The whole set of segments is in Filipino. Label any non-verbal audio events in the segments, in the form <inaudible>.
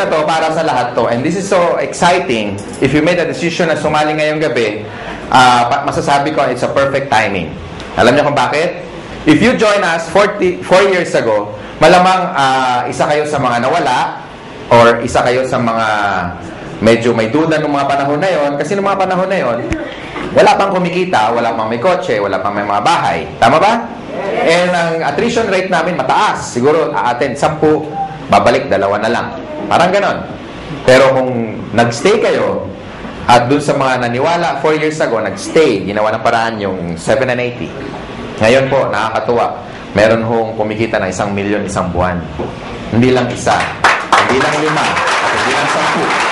na to para sa lahat to. And this is so exciting. If you made a decision na sumali ngayong gabi, uh, masasabi ko it's a perfect timing. Alam niyo kung bakit? If you join us 40, 4 years ago, malamang uh, isa kayo sa mga nawala or isa kayo sa mga medyo may duda ng mga panahon na yon kasi ng mga panahon na yon wala pang kumikita, wala pang may kotse, wala pang may mga bahay. Tama ba? And ang attrition rate namin mataas. Siguro aaten 10, babalik dalawa na lang. Parang ganon. Pero kung nagstay kayo, at dun sa mga naniwala 4 years ago, nagstay, ginawa ng paraan yung 7 and 80. Ngayon po, nakakatuwa. Meron hong kumikita ng isang milyon isang buwan. Hindi lang isa, hindi lang lima, hindi lang sampu.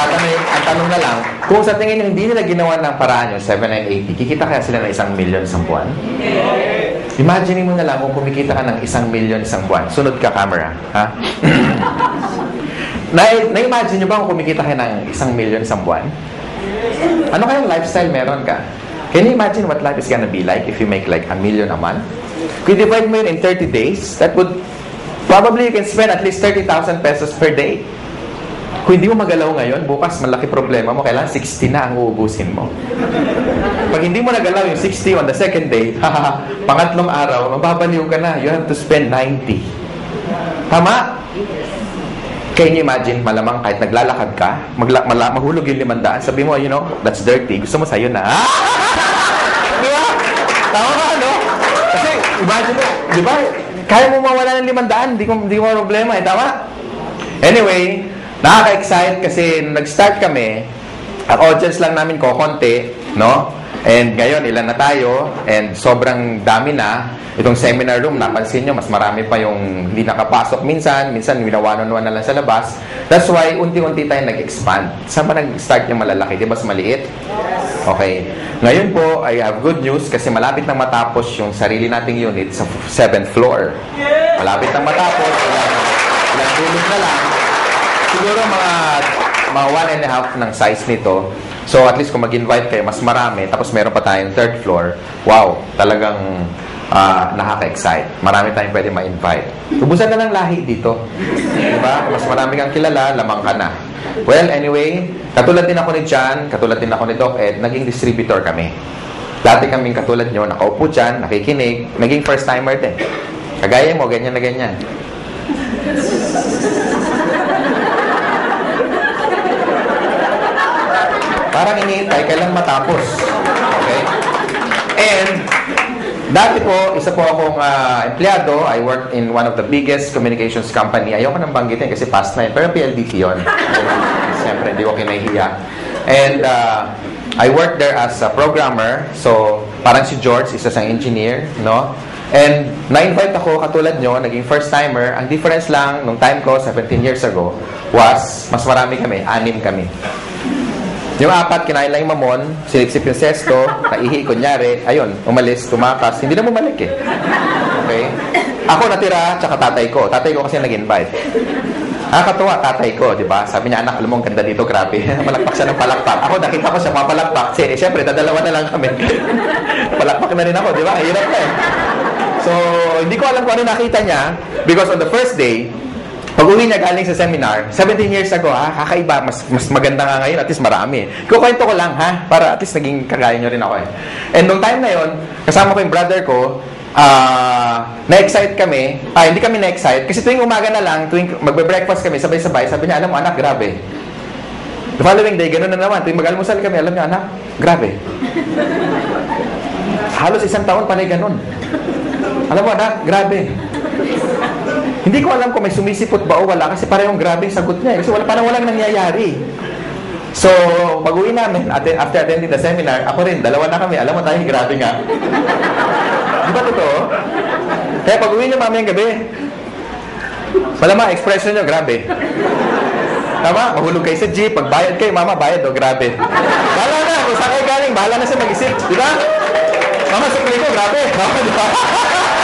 Marami. Ang tanong na lang, kung sa tingin nyo hindi nila ginawa ng paraan yung 7 and 80, kikita kaya sila ng isang milyon isang buwan? Imagine mo na lang kung kumikita ka ng isang milyon isang buwan. Sunod ka camera. Ha? <laughs> na, na-imagine nyo ba kung kumikita ka ng isang milyon isang buwan? Ano kayang lifestyle meron ka? Can you imagine what life is gonna be like if you make like a million a month? Kung divide mo yun in 30 days, that would probably you can spend at least 30,000 pesos per day. Kung hindi mo magalaw ngayon, bukas malaki problema mo, kailangan 60 na ang uubusin mo. Pag hindi mo nagalaw yung 60 on the second day, <laughs> pangatlong araw, mababaliw ka na. You have to spend 90. Tama? Can you imagine, malamang kahit naglalakad ka, magla, mala, mahulog yung limandaan, sabi mo, you know, that's dirty. Gusto mo sa'yo na. <laughs> ba? Tama ba, no? Kasi, imagine mo, di ba? Kaya mo mawala ng limandaan, di ko, di ko problema, eh, tama? Anyway, nakaka-excite kasi nung nag-start kami, ang audience lang namin ko, konti, no? And ngayon, ilan na tayo, and sobrang dami na. Itong seminar room, napansin nyo, mas marami pa yung hindi nakapasok minsan, minsan winawanon-wan na lang sa labas. That's why, unti-unti tayo nag-expand. Saan ba nag-start yung malalaki? Di ba mas maliit? Okay. Ngayon po, I have good news kasi malapit nang matapos yung sarili nating unit sa 7th floor. Malapit nang matapos, ilang, ilang na lang. Siguro mga mga one and a half ng size nito. So, at least kung mag-invite kayo, mas marami. Tapos meron pa tayong third floor. Wow, talagang uh, nakaka-excite. Marami tayong pwede ma-invite. Ubusan na ng lahi dito. Diba? Mas marami kang kilala, lamang ka na. Well, anyway, katulad din ako ni John, katulad din ako ni Doc Ed, naging distributor kami. Dati kaming katulad nyo, nakaupo dyan, nakikinig, naging first-timer din. Kagaya mo, ganyan na ganyan. Parang iniintay, kailan matapos. Okay? And, dati po, isa po akong uh, empleyado. I worked in one of the biggest communications company. Ayoko nang banggitin kasi past na yun. Pero PLDT yun. Siyempre, hindi ko kinahiya. And, uh, I worked there as a programmer. So, parang si George, isa sang engineer, no? And na-invite ako katulad nyo, naging first-timer. Ang difference lang nung time ko, 17 years ago, was mas marami kami, anim kami. Yung apat, kinain lang yung mamon, siliksip yung sesto, naihi, kunyari, ayun, umalis, tumakas, hindi na bumalik eh. Okay? Ako natira, tsaka tatay ko. Tatay ko kasi nag-invite. Nakakatuwa, tatay ko, di ba? Sabi niya, anak, alam mo, ang ganda dito, grabe. <laughs> palakpak siya ng palakpak. Ako, nakita ko siya, mapalakpak. Si, eh, syempre, dadalawa na lang kami. <laughs> palakpak na rin ako, di ba? Hirap na eh. So, hindi ko alam kung ano nakita niya because on the first day, pag-uwi niya galing sa seminar, 17 years ago, ha, kakaiba, mas, mas maganda nga ngayon, at least marami. Kukwento ko lang, ha, para at least naging kagaya niyo rin ako eh. And nung time na yon, kasama ko yung brother ko, uh, na-excite kami, ah, hindi kami na-excite, kasi tuwing umaga na lang, tuwing magbe-breakfast kami, sabay-sabay, sabi niya, alam mo anak, grabe. The following day, ganoon na naman, tuwing mag-almusal kami, alam niya, anak, grabe. Halos isang taon panay ganun. Alam mo, anak, grabe. Hindi ko alam kung may sumisipot ba o wala kasi parehong grabe yung sagot niya. Eh. Kasi wala, parang walang nangyayari. So, pag uwi namin, after attending the seminar, ako rin, dalawa na kami. Alam mo tayo, grabe nga. Di ba totoo? Kaya pag uwi niyo mamayang gabi, malama, expression niyo, grabe. Tama? Mahulog kayo sa jeep, pagbayad kayo, mama, bayad, oh, grabe. Bahala na, kung saan kayo galing, bahala na siya mag-isip. Di ba? Mama, sukli ko, grabe. Di ba? <laughs>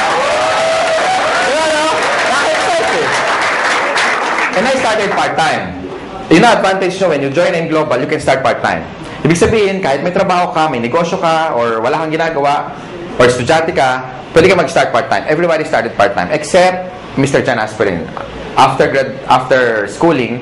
And I started part-time. Yun ang advantage nyo, when you join in Global, you can start part-time. Ibig sabihin, kahit may trabaho ka, may negosyo ka, or wala kang ginagawa, or estudyante ka, pwede ka mag-start part-time. Everybody started part-time, except Mr. Chan Aspirin. after grad, after schooling,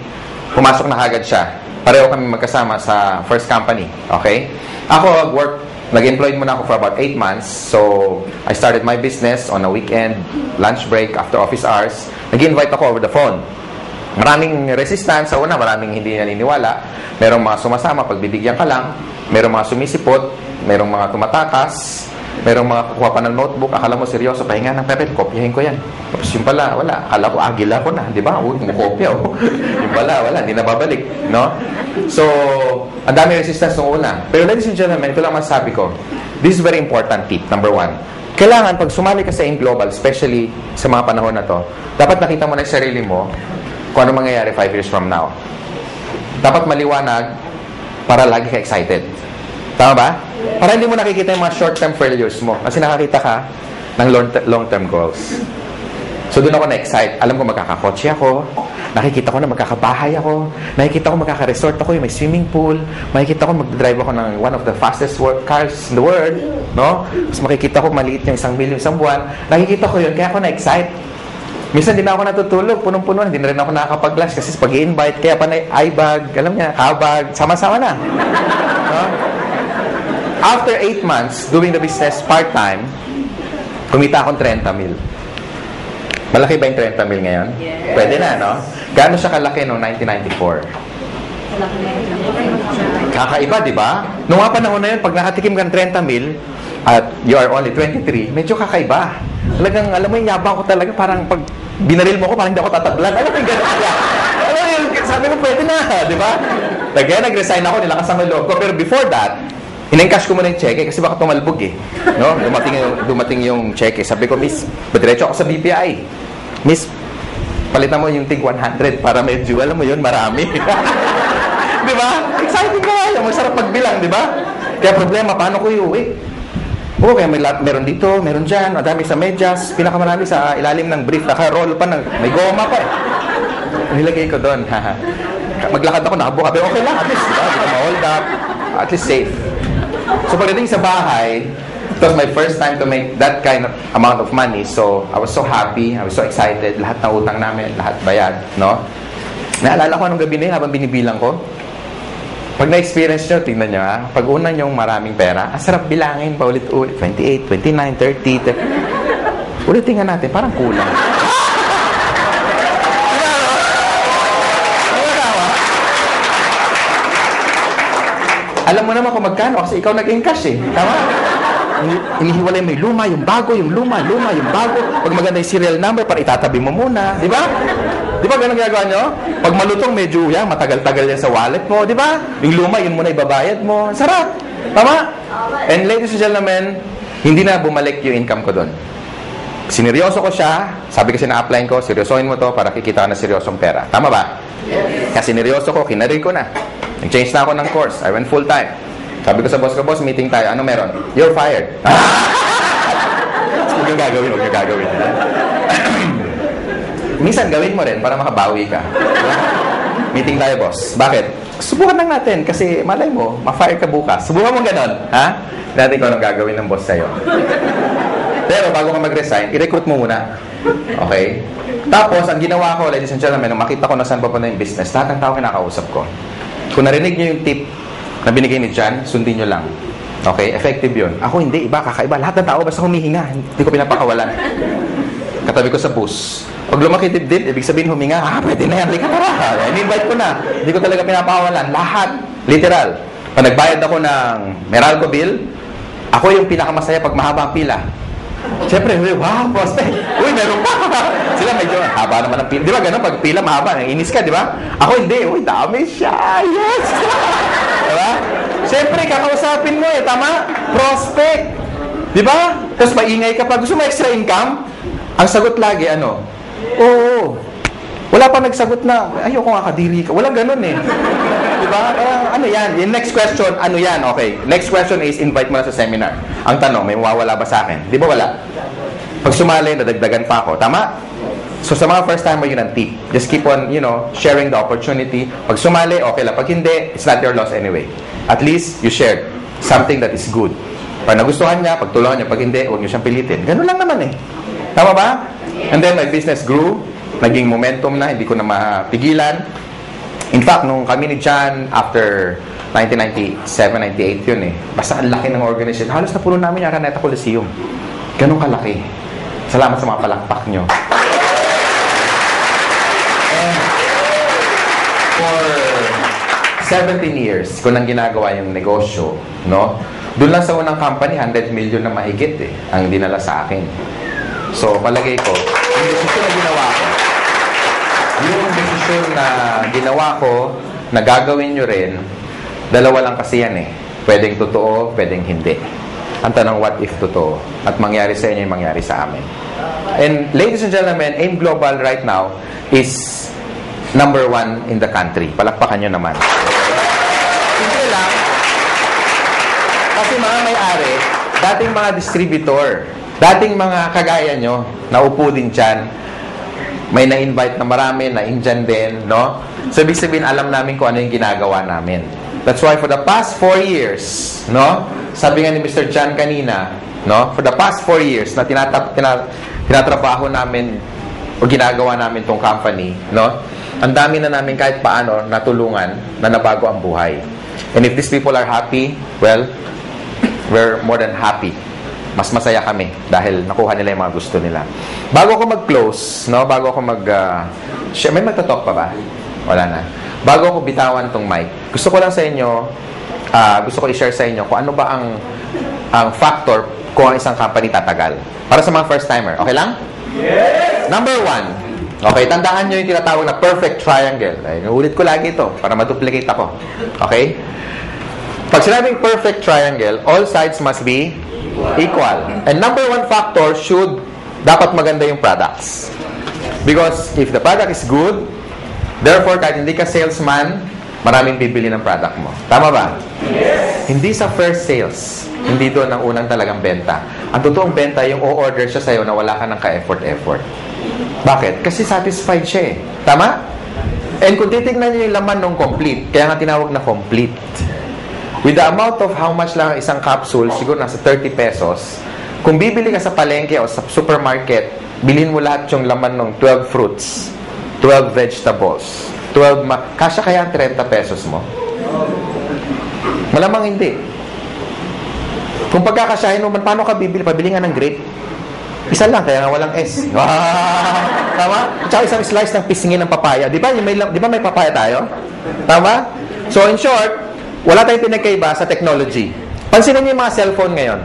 pumasok na kagad siya. Pareho kami magkasama sa first company. Okay? Ako, work, nag-employed muna ako for about 8 months. So, I started my business on a weekend, lunch break, after office hours. Nag-invite ako over the phone. Maraming resistance sa una, maraming hindi naniniwala. Merong mga sumasama, pagbibigyan ka lang. Merong mga sumisipot, merong mga tumatakas, merong mga kukuha pa ng notebook, akala mo seryoso, pahinga ng papel, kopyahin ko yan. Tapos yung pala, wala. Akala ko, agila ko na, di ba? Uy, kumukopya, oh. <laughs> yung pala, wala, hindi na babalik, no? So, ang dami resistance nung una. Pero ladies and gentlemen, ito lang masasabi ko. This is very important tip, number one. Kailangan, pag sumali ka sa AIM Global, especially sa mga panahon na to, dapat nakita mo na sarili mo kung ano mangyayari 5 years from now. Dapat maliwanag para lagi ka excited. Tama ba? Para hindi mo nakikita yung mga short-term failures mo. Kasi nakakita ka ng long- long-term goals. So doon ako na-excite. Alam ko magkakakotse ako. Nakikita ko na magkakabahay ako. Nakikita ko magkaka-resort ako, may swimming pool. Makikita ko mag-drive ako ng one of the fastest cars in the world. No? Tapos makikita ko maliit yung isang milyon isang buwan. Nakikita ko yun, kaya ako na-excite. Minsan din ako natutulog, punong-puno, hindi na rin ako nakakapag-lunch kasi pag invite kaya pa na i-bag, alam niya, kabag, sama-sama na. No? After 8 months doing the business part-time, kumita akong 30 mil. Malaki ba yung 30 mil ngayon? Yes. Pwede na, no? Gaano siya kalaki noong 1994? Kakaiba, di ba? Noong nga panahon na yun, pag nakatikim ka ng 30 mil, at you are only 23, medyo kakaiba. Talagang, alam mo yung yabang ko talaga, parang pag binaril mo ko, parang hindi ako tatablan. Alam mo yung gano'n kaya? Alam mo yung, sabi ko, pwede na, di ba? Kaya nag-resign ako, nilakas ang loob ko. Pero before that, in-encash ko muna yung cheque kasi baka tumalbog eh. No? Dumating yung, dumating yung cheque. Sabi ko, Miss, diretso ako sa BPI. Miss, palitan mo yung tig 100 para medyo, alam mo yun, marami. <laughs> di ba? Exciting ka nga yun. Masarap pagbilang, di ba? Kaya problema, paano ko iuwi? Oo, kaya may lat, meron dito, meron dyan, madami sa medyas, pinakamarami sa ilalim ng brief, naka-roll pa, ng, may goma pa eh. Nilagay ko doon, haha. Maglakad ako, nakabuka, pero okay lang, at least, di ba? Hindi ma-hold up, at least safe. So pagdating sa bahay, it was my first time to make that kind of amount of money. So I was so happy, I was so excited. Lahat ng utang namin, lahat bayad, no? Naalala ko anong gabi na yun habang binibilang ko. Pag na-experience nyo, tingnan nyo ha, pag una nyo maraming pera, ang sarap bilangin pa ulit-ulit. 28, 29, 30. Ulitin nga natin, parang kulang. Alam mo naman kung magkano kasi ikaw nag-encash eh. Tama? Ini- Inihiwalay mo yung luma, yung bago, yung luma, luma, yung bago. Pag maganda yung serial number, para itatabi mo muna. Di ba? Di ba ganun ginagawa nyo? Pag malutong, medyo yan, matagal-tagal yan sa wallet mo. Di ba? Yung luma, yun muna ibabayad mo. Sarap. Tama? And ladies and gentlemen, hindi na bumalik yung income ko doon. Sineryoso ko siya. Sabi kasi na-apply ko, seryosohin mo to para kikita ka na seryosong pera. Tama ba? Kasi sineryoso ko, kinaril ko na. Nag-change na ako ng course. I went full time. Sabi ko sa boss ko, boss, meeting tayo. Ano meron? You're fired. <laughs> Huwag yung gagawin, huwag yung gagawin. <clears throat> Minsan gawin mo rin para makabawi ka. Meeting tayo, boss. Bakit? Subukan lang natin kasi malay mo, ma-fire ka bukas. Subukan mo ganon. Ha? Dati ko anong gagawin ng boss sa'yo. Pero bago ka mag-resign, i-recruit mo muna. Okay? Tapos, ang ginawa ko, ladies and gentlemen, nung makita ko na saan papunta yung business, lahat ng tao kinakausap ko. Kung narinig nyo yung tip na binigay ni John, sundin nyo lang. Okay? Effective yun. Ako hindi, iba, kakaiba. Lahat ng tao basta humihinga. Hindi ko pinapakawalan. Katabi ko sa bus. Pag lumaki dibdib, ibig sabihin huminga, ah, pwede na yan, lika tara. In-invite ko na. Hindi ko talaga pinapakawalan. Lahat. Literal. Pag nagbayad ako ng Meralco bill, ako yung pinakamasaya pag mahaba ang pila. Siyempre, wow, prospect. Uy, meron pa. <laughs> Sila medyo, haba naman ang pila. Di ba ganun, pag pila mahaba, inis ka, di ba? Ako hindi, uy, dami siya. Yes! <laughs> ba? Siyempre, kakausapin mo eh, tama? Prospect. Di ba? Tapos maingay ka pa. Gusto mo extra income? Ang sagot lagi, ano? Oo. Wala pa nagsagot na, ayoko nga kadiri ka. Walang ganun eh. Di ba? Parang, ano yan? Yung next question, ano yan? Okay. Next question is, invite mo na sa seminar. Ang tanong, may mawawala ba sa akin? Di ba wala? Pag sumali, nadagdagan pa ako. Tama? So sa mga first timer, yun ang tip. Just keep on, you know, sharing the opportunity. Pag sumali, okay lang. Pag hindi, it's not your loss anyway. At least, you shared something that is good. Pag nagustuhan niya, pagtulungan niya. Pag hindi, huwag niyo siyang pilitin. Ganun lang naman eh. Tama ba? And then my business grew. naging momentum na, hindi ko na mapigilan. In fact, nung kami ni John, after 1997, 98 yun eh. Basta ang laki ng organization. Halos na puno namin yung Araneta Coliseum. Ganun kalaki. Salamat sa mga palakpak nyo. And for 17 years, ko nang ginagawa yung negosyo, no? Doon lang sa unang company, 100 million na mahigit eh, ang dinala sa akin. So, palagay ko, yung desisyon na ginawa ko, yung desisyon na ginawa ko, na gagawin nyo rin, dalawa lang kasi yan eh. Pwedeng totoo, pwedeng hindi. Ang tanong, what if totoo? At mangyari sa inyo yung mangyari sa amin. And ladies and gentlemen, AIM Global right now is number one in the country. Palakpakan nyo naman. Simple lang. Kasi mga may-ari, dating mga distributor, dating mga kagaya nyo, naupo din dyan, may na-invite na marami, na Indian din, no? So, ibig sabihin, alam namin kung ano yung ginagawa namin. That's why for the past four years, no? Sabi nga ni Mr. John kanina, no? For the past four years na tinatap, tina, tinatrabaho namin o ginagawa namin tong company, no? Ang dami na namin kahit paano natulungan na nabago ang buhay. And if these people are happy, well, we're more than happy. Mas masaya kami dahil nakuha nila yung mga gusto nila. Bago ako mag-close, no? Bago ako mag... Uh, may magtatalk pa ba? Wala na. Bago ako bitawan tong mic, gusto ko lang sa inyo, uh, gusto ko i-share sa inyo kung ano ba ang ang factor kung ang isang company tatagal. Para sa mga first-timer. Okay lang? Yes! Number one, Okay, tandaan nyo yung tinatawag na perfect triangle. Ay, ulit ko lagi ito para maduplicate ako. Okay? Pag sinabing perfect triangle, all sides must be equal. And number one factor should dapat maganda yung products. Because if the product is good, therefore kahit hindi ka salesman, maraming bibili ng product mo. Tama ba? Yes. Hindi sa first sales. Hindi doon ang unang talagang benta. Ang totoong benta, yung o-order siya sa'yo na wala ka ng ka-effort-effort. Bakit? Kasi satisfied siya eh. Tama? And kung titignan niyo yung laman ng complete, kaya nga tinawag na complete. With the amount of how much lang isang capsule, siguro nasa 30 pesos, kung bibili ka sa palengke o sa supermarket, bilhin mo lahat yung laman ng 12 fruits, 12 vegetables, 12 ma- kasya kaya ang 30 pesos mo? Malamang hindi. Kung pagkakasyahin mo paano ka bibili? Pabili nga ng grape. Isa lang, kaya nga walang S. <laughs> Tama? Tsaka isang slice ng pisngin ng papaya. Di ba, may, di ba may papaya tayo? Tama? So, in short, wala tayong pinagkaiba sa technology. Pansinin niyo yung mga cellphone ngayon.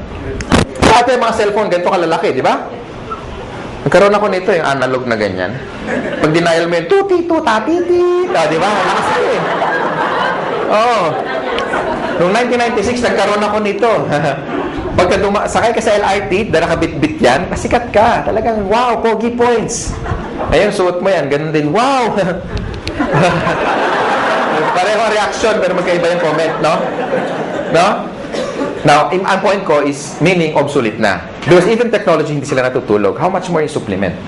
Dati yung mga cellphone, ganito kalalaki, di ba? Nagkaroon ako nito, yung analog na ganyan. Pag denial mo yun, tuti, tuta, titi. Ah, di ba? Lakas. Oo. Oh. Noong 1996, nagkaroon ako nito. <laughs> Pagka duma- sakay ka sa LRT, dala ka bit-bit yan, pasikat ka. Talagang, wow, pogi points. Ayun, suot mo yan. Ganun din, wow. <laughs> Pareho reaction, pero magkaiba yung comment, no? No? Now, ang point ko is meaning obsolete na. Because even technology, hindi sila natutulog. How much more yung supplement?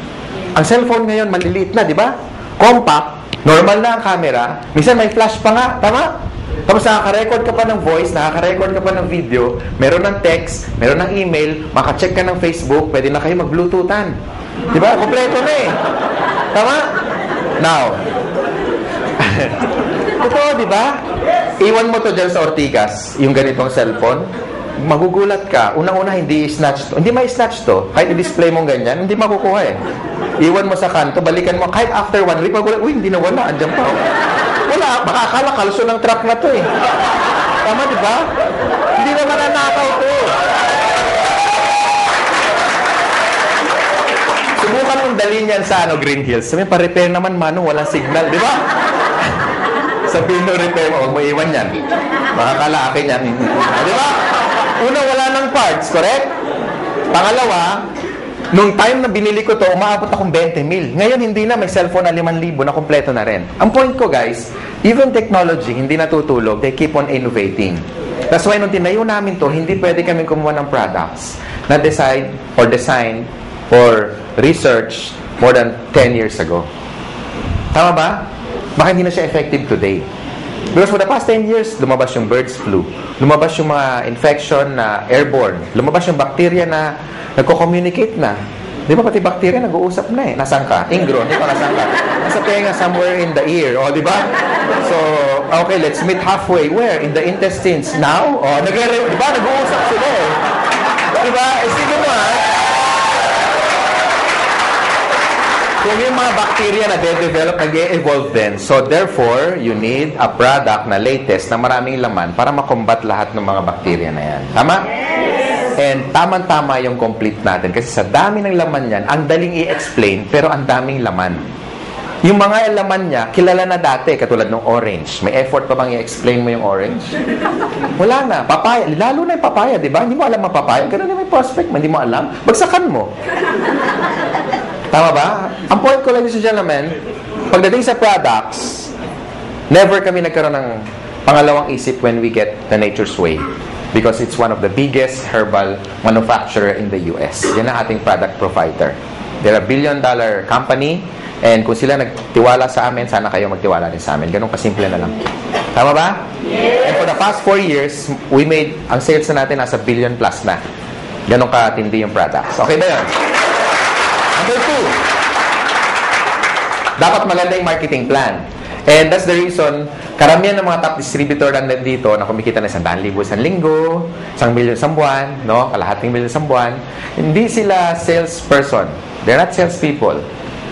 Ang cellphone ngayon, maliliit na, di ba? Compact, normal na ang camera. Minsan may flash pa nga, tama? Tapos nakaka-record ka pa ng voice, nakaka-record ka pa ng video, meron ng text, meron ng email, maka-check ka ng Facebook, pwede na kayo mag-bluetoothan. Di ba? Kompleto na eh. Tama? Now, <laughs> Totoo, di ba? Iwan mo to dyan sa Ortigas, yung ganitong cellphone. Magugulat ka. Unang-una, hindi snatch to. Hindi may snatch to. Kahit i-display mo ganyan, hindi makukuha eh. Iwan mo sa kanto, balikan mo. Kahit after one week, magulat, uy, hindi na wala. Andiyan pa. Wala. Baka akala kalso ng truck na to eh. Tama, di ba? Hindi naman nanakaw to. Subukan mong dalhin yan sa ano, Green Hills. Sabi, pa-repair naman, mano, walang signal, di ba? Sabihin mo repair mo, huwag mo iwan yan. Makakala akin yan. di ba? Una, wala ng parts, correct? Pangalawa, nung time na binili ko to, umaabot akong 20 mil. Ngayon, hindi na. May cellphone na 5,000 na kompleto na rin. Ang point ko, guys, even technology, hindi natutulog. They keep on innovating. That's why nung tinayo namin to, hindi pwede kami kumuha ng products na decide or design or research more than 10 years ago. Tama ba? Baka hindi na siya effective today. Because for the past 10 years, lumabas yung birds flu. Lumabas yung mga infection na airborne. Lumabas yung bacteria na nagko-communicate na. Di ba pati bacteria nag-uusap na eh. Nasaan ka? Ingro, ikaw nasaan ka? Nasa tenga, somewhere in the ear. O, di ba? So, okay, let's meet halfway. Where? In the intestines. Now? O, nag di ba? Nag-uusap sila eh. Di ba? Eh, sige mo ha. Kung yung mga bacteria na de-develop, nag-evolve din. So, therefore, you need a product na latest na maraming laman para makombat lahat ng mga bacteria na yan. Tama? And tamang-tama yung complete natin. Kasi sa dami ng laman yan, ang daling i-explain, pero ang daming laman. Yung mga laman niya, kilala na dati, katulad ng orange. May effort pa bang i-explain mo yung orange? Wala na. Papaya. Lalo na yung papaya, di ba? Hindi mo alam ang papaya. Ganun na may prospect, hindi mo alam. Bagsakan mo. Tama ba? Ang point ko, ladies and gentlemen, pagdating sa products, never kami nagkaroon ng pangalawang isip when we get the Nature's Way. Because it's one of the biggest herbal manufacturer in the US. Yan ang ating product provider. They're a billion dollar company and kung sila nagtiwala sa amin, sana kayo magtiwala din sa amin. Ganun kasimple na lang. Tama ba? Yes. And for the past four years, we made, ang sales na natin nasa billion plus na. Ganun katindi yung products. Okay ba yun? Number two, dapat maganda yung marketing plan. And that's the reason, karamihan ng mga top distributor na nandito na kumikita na isang daan libo isang linggo, isang milyon isang buwan, no? kalahating milyon isang buwan, hindi sila salesperson. They're not salespeople.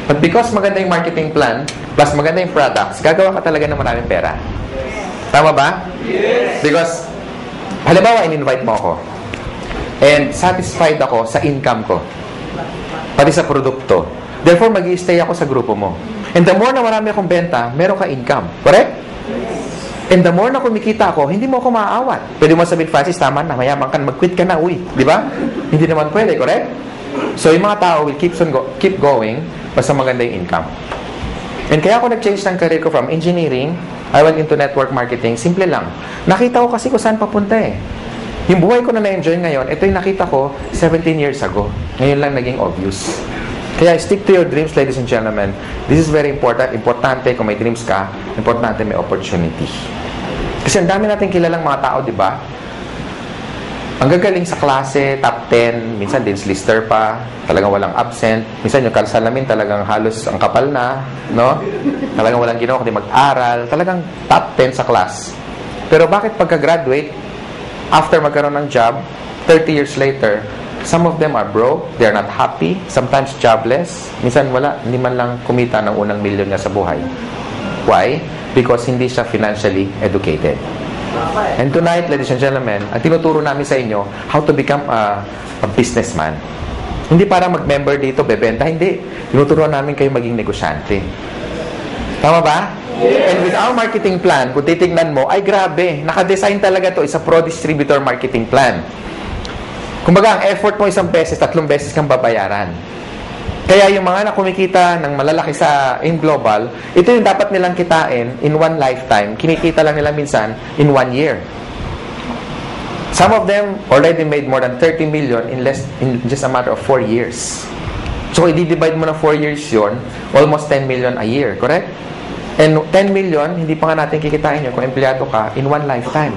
But because maganda yung marketing plan, plus maganda yung products, gagawa ka talaga ng maraming pera. Tama ba? Yes. Because, halimbawa, in-invite mo ako. And satisfied ako sa income ko pati sa produkto. Therefore, mag stay ako sa grupo mo. And the more na marami akong benta, meron ka income. Correct? And the more na kumikita ako, hindi mo ako maaawat. Pwede mo sabihin, Francis, tama na, mayaman ka, mag-quit ka na, uy. Di ba? hindi naman pwede, correct? So, yung mga tao will keep, on go, keep going basta maganda yung income. And kaya ako nag-change ng career ko from engineering, I went into network marketing, simple lang. Nakita ko kasi kung saan papunta eh. Yung buhay ko na na-enjoy ngayon, ito yung nakita ko 17 years ago. Ngayon lang naging obvious. Kaya stick to your dreams, ladies and gentlemen. This is very important. Importante kung may dreams ka, importante may opportunity. Kasi ang dami natin kilalang mga tao, di ba? Ang gagaling sa klase, top 10, minsan din lister pa, talagang walang absent. Minsan yung kalsalamin talagang halos ang kapal na, no? Talagang walang ginawa kundi mag-aral. Talagang top 10 sa class. Pero bakit pagka-graduate, after magkaroon ng job, 30 years later, some of them are broke, they're not happy, sometimes jobless, minsan wala, hindi man lang kumita ng unang milyon niya sa buhay. Why? Because hindi siya financially educated. And tonight, ladies and gentlemen, ang tinuturo namin sa inyo, how to become a, a businessman. Hindi para mag-member dito, bebenta, hindi. Tinuturuan namin kayo maging negosyante. Tama ba? And with our marketing plan, kung titignan mo, ay grabe, nakadesign talaga to, isa pro-distributor marketing plan. Kumbaga, ang effort mo isang beses, tatlong beses kang babayaran. Kaya yung mga na kumikita ng malalaki sa in global, ito yung dapat nilang kitain in one lifetime. Kinikita lang nila minsan in one year. Some of them already made more than 30 million in less in just a matter of 4 years. So, i-divide mo na 4 years yon almost 10 million a year, correct? And 10 million, hindi pa nga natin kikitain yun kung empleyado ka in one lifetime.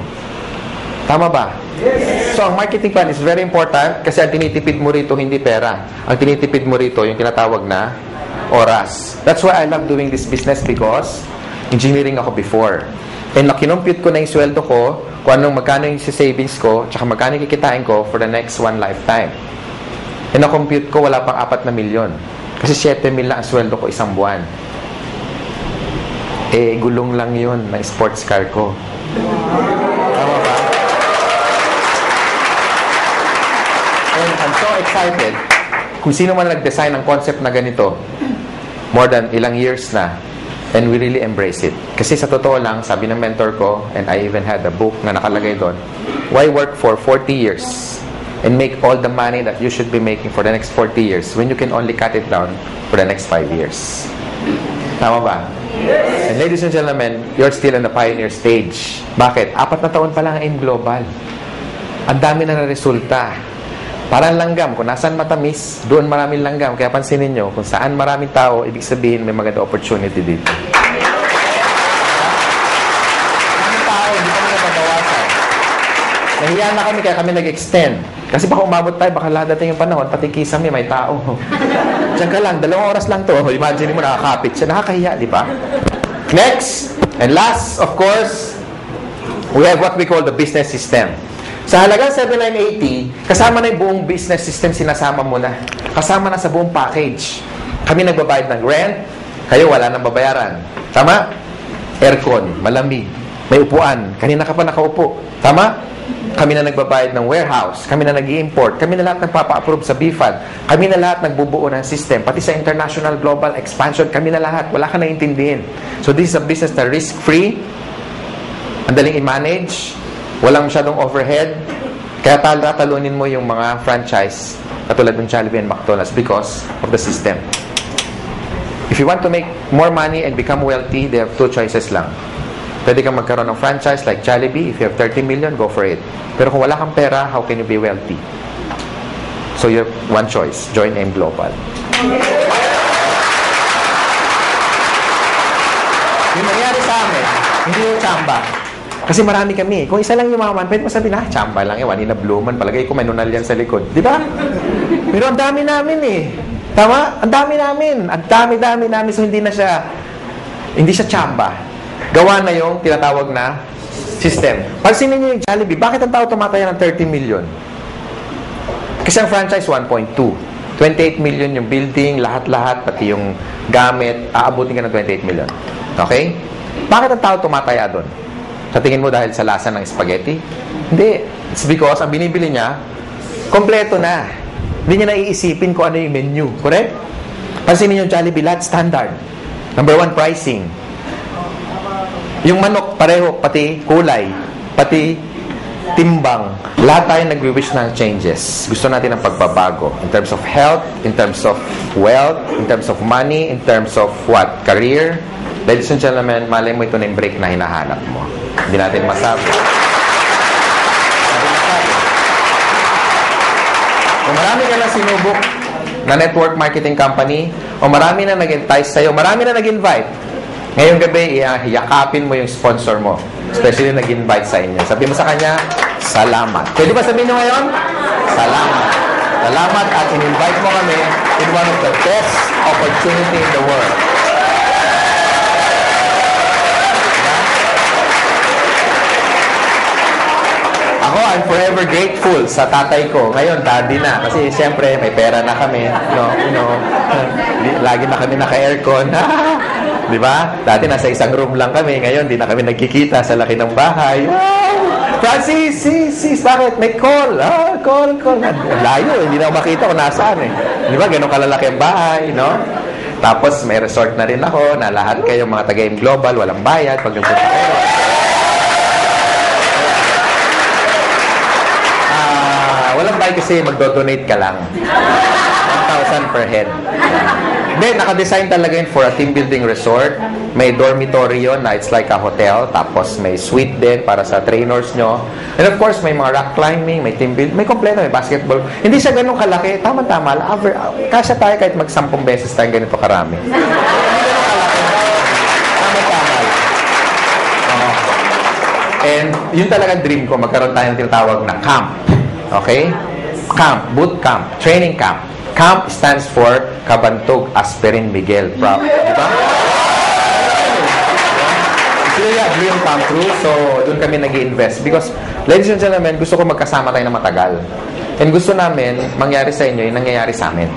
Tama ba? Yes. So, ang marketing plan is very important kasi ang tinitipid mo rito hindi pera. Ang tinitipid mo rito yung tinatawag na oras. That's why I love doing this business because engineering ako before. And nakinumpute ko na yung sweldo ko, kung anong magkano yung savings ko, tsaka magkano yung kikitain ko for the next one lifetime. And na-compute ko, wala pang 4 na milyon. Kasi 7 mil na ang sweldo ko isang buwan. Eh, gulong lang yun ng sports car ko. Tama ba? And I'm so excited. Kung sino man nag-design ng concept na ganito, more than ilang years na, and we really embrace it. Kasi sa totoo lang, sabi ng mentor ko, and I even had a book na nakalagay doon, why work for 40 years and make all the money that you should be making for the next 40 years when you can only cut it down for the next 5 years? Tama ba? And ladies and gentlemen, you're still in the pioneer stage. Bakit? Apat na taon pa lang in global. Ang dami na na resulta. Parang langgam. Kung nasaan matamis, doon maraming langgam. Kaya pansinin nyo, kung saan maraming tao, ibig sabihin may maganda opportunity dito. Maraming tao, hindi kami nababawasan. Nahiya na kami, kaya kami nag-extend. Kasi baka umabot tayo, baka ladating yung panahon, pati kisame, may tao. <laughs> Diyan ka lang, dalawang oras lang to. Imagine mo, nakakapit siya. Nakakahiya, di ba? Next, and last, of course, we have what we call the business system. Sa halagang 7,980, kasama na yung buong business system, sinasama mo na. Kasama na sa buong package. Kami nagbabayad ng rent, kayo wala nang babayaran. Tama? Aircon, malamig, may upuan, kanina ka pa nakaupo. Tama? Kami na nagbabayad ng warehouse, kami na nag import kami na lahat nagpapa-approve sa BFAD, kami na lahat nagbubuo ng system, pati sa international global expansion, kami na lahat, wala ka naintindihin. So this is a business na risk-free, ang daling i-manage, walang masyadong overhead, kaya talatalunin mo yung mga franchise katulad ng Jollibee and McDonald's because of the system. If you want to make more money and become wealthy, they have two choices lang. Pwede kang magkaroon ng franchise like Jollibee. If you have 30 million, go for it. Pero kung wala kang pera, how can you be wealthy? So you have one choice. Join AIM Global. Yung nangyari sa amin, hindi yung chamba. Kasi marami kami. Kung isa lang yung mga pwede mo sabihin, ah, chamba lang yan. Wani na bluman. Palagay ko may nunal yan sa likod. Di ba? Pero ang dami namin eh. Tama? Ang dami namin. Ang dami-dami namin. So hindi na siya, hindi siya chamba. Gawa na yung tinatawag na system. Pansinin niyo yung Jollibee, bakit ang tao tumataya ng 30 million? Kasi ang franchise 1.2. 28 million yung building, lahat-lahat, pati yung gamit, aabutin ka ng 28 million. Okay? Bakit ang tao tumataya doon? Sa tingin mo dahil sa lasa ng spaghetti? Hindi. It's because ang binibili niya, kompleto na. Hindi niya naiisipin kung ano yung menu. Correct? Pansinin yung Jollibee, lahat standard. Number one, pricing. Yung manok, pareho, pati kulay, pati timbang. Lahat tayo nagwi-wish ng changes. Gusto natin ng pagbabago. In terms of health, in terms of wealth, in terms of money, in terms of what? Career. Ladies and gentlemen, malay mo ito na yung break na hinahanap mo. Hindi natin masabi. Kung marami ka na sinubok na network marketing company, o marami na nag-entice sa'yo, marami na nag-invite, ngayong gabi, yakapin mo yung sponsor mo. Especially nag-invite sa inyo. Sabi mo sa kanya, salamat. Pwede ba sabihin nyo ngayon? Salamat. Salamat at in-invite mo kami in one of the best opportunity in the world. Ako, I'm forever grateful sa tatay ko. Ngayon, daddy na. Kasi siyempre, may pera na kami. No, no. Lagi na kami naka-aircon. <laughs> Di ba? Dati nasa isang room lang kami. Ngayon, di na kami nagkikita sa laki ng bahay. Francis, sis, sis, bakit? May call. Ah, call, call. Layo, hindi na makita kung nasaan eh. Di ba? Ganun kalalaki ang bahay, no? Tapos, may resort na rin ako na lahat kayo mga taga-im global, walang bayad pag nagpunta kayo. Walang bayad kasi magdo-donate ka lang. 1,000 per head. Then, naka-design talaga yun for a team building resort. May dormitory yun na it's like a hotel. Tapos may suite din para sa trainers nyo. And of course, may mga rock climbing, may team building, may kompleto, may basketball. Hindi siya ganun kalaki. Tama-tama. Kasya tayo kahit mag-sampung beses tayo ganito karami. And yun talaga dream ko, magkaroon tayo ng tinatawag na camp. Okay? Camp, boot camp, training camp. CAMP stands for Kabantog Aspirin Miguel. Proud. Di ba? Come true. So, doon kami nag invest Because, ladies and gentlemen, gusto ko magkasama tayo na matagal. And gusto namin, mangyari sa inyo yung nangyayari sa amin.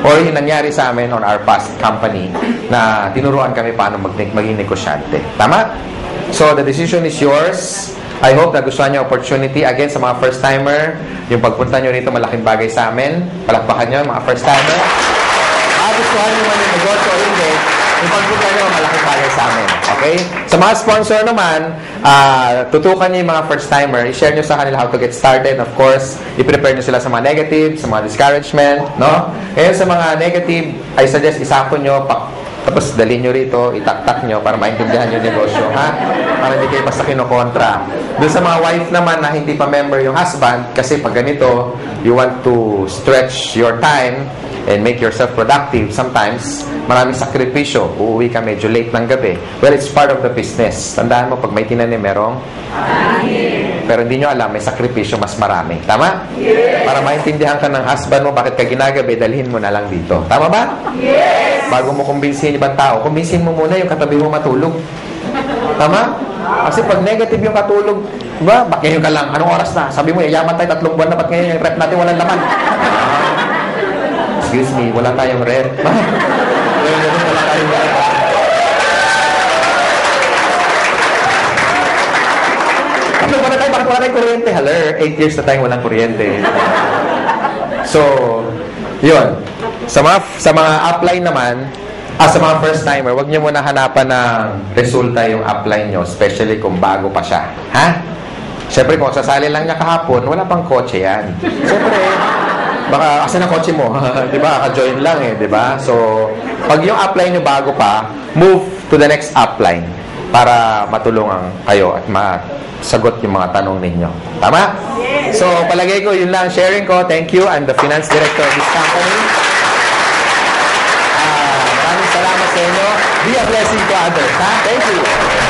Or yung nangyari sa amin on our past company na tinuruan kami paano mag maging negosyante. Tama? So, the decision is yours. I hope na gusto niyo opportunity. Again, sa mga first-timer, yung pagpunta nyo rito, malaking bagay sa amin. Palakpakan nyo, mga first-timer. Gusto nyo man yung negosyo o hindi, yung pagpunta nyo, malaking bagay sa amin. Okay? Sa mga sponsor naman, uh, tutukan nyo yung mga first-timer. I-share nyo sa kanila how to get started. Of course, i-prepare nyo sila sa mga negative, sa mga discouragement, no? Ngayon, sa mga negative, I suggest isapon nyo, tapos dalhin nyo rito, itaktak nyo para maintindihan yung negosyo, ha? Para hindi kayo basta kinokontra. Doon sa mga wife naman na hindi pa member yung husband, kasi pag ganito, you want to stretch your time and make yourself productive, sometimes maraming sakripisyo. Uuwi ka medyo late ng gabi. Well, it's part of the business. Tandaan mo, pag may tinanim, merong pero hindi nyo alam, may sakripisyo mas marami. Tama? Para maintindihan ka ng husband mo, bakit ka ginagabi, dalhin mo na lang dito. Tama ba? Bago mo kumbinsihin ibang tao, kumbinsihin mo muna yung katabi mo matulog. Tama? Kasi pag negative yung katulog, ba? Ba't ngayon ka lang? Anong oras na? Sabi mo, yayaman tayo tatlong buwan na, ba't ngayon yung rep natin walang laman? <laughs> Excuse me, wala tayong rep. <laughs> wala tayong kuryente? Hello, 8 years na tayong walang kuryente. So, yun. Sa mga, sa mga upline naman, ah, sa mga first timer, wag niyo muna hanapan ng resulta yung upline nyo, especially kung bago pa siya. Ha? Siyempre, kung sasali lang niya kahapon, wala pang kotse yan. Siyempre, baka, kasi na kotse mo, <laughs> di ba? Ka-join lang eh, di ba? So, pag yung upline nyo bago pa, move to the next upline para matulungan kayo at masagot yung mga tanong ninyo. Tama? So, palagay ko, yun lang sharing ko. Thank you. I'm the finance director of this company. Ah, maraming salamat sa inyo. Be a blessing to others. Ha? Thank you.